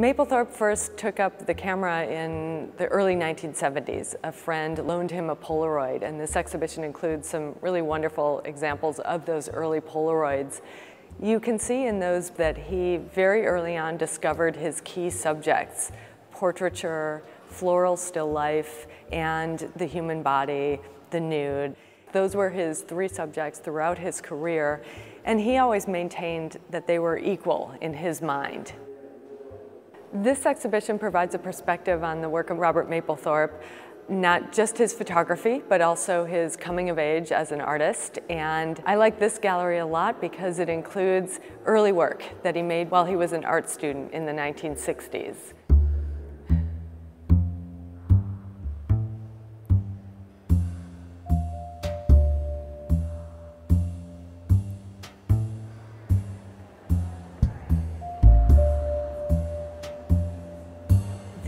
Mapplethorpe first took up the camera in the early 1970s. A friend loaned him a Polaroid, and this exhibition includes some really wonderful examples of those early Polaroids. You can see in those that he very early on discovered his key subjects, portraiture, floral still life, and the human body, the nude. Those were his three subjects throughout his career, and he always maintained that they were equal in his mind. This exhibition provides a perspective on the work of Robert Mapplethorpe, not just his photography, but also his coming of age as an artist. And I like this gallery a lot because it includes early work that he made while he was an art student in the 1960s.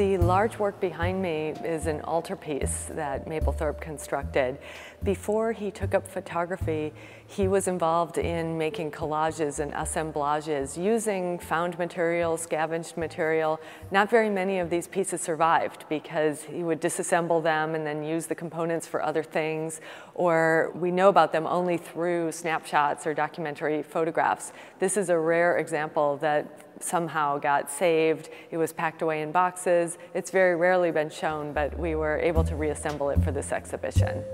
The large work behind me is an altarpiece that Mapplethorpe constructed. Before he took up photography, he was involved in making collages and assemblages using found material, scavenged material. Not very many of these pieces survived because he would disassemble them and then use the components for other things, or we know about them only through snapshots or documentary photographs. This is a rare example that somehow got saved. It was packed away in boxes. It's very rarely been shown, but we were able to reassemble it for this exhibition.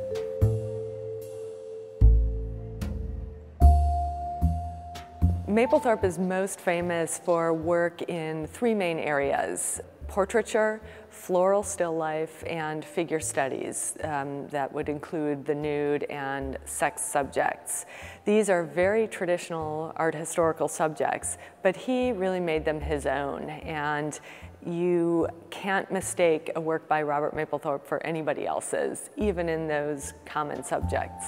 Mapplethorpe is most famous for work in three main areas portraiture, floral still life, and figure studies um, that would include the nude and sex subjects. These are very traditional art historical subjects, but he really made them his own. And you can't mistake a work by Robert Mapplethorpe for anybody else's, even in those common subjects.